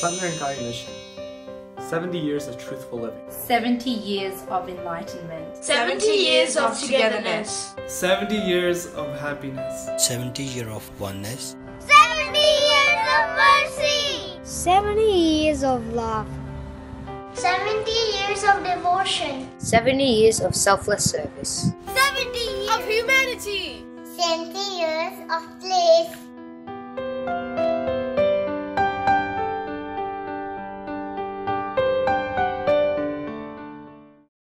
Sant Nirankari Mission. 70 years of truthful living. 70 years of enlightenment. 70 years of togetherness. 70 years of happiness. 70 years of oneness. 70 years of mercy. 70 years of love. 70 years of devotion. 70 years of selfless service. 70 years of humanity. 70 years of bliss.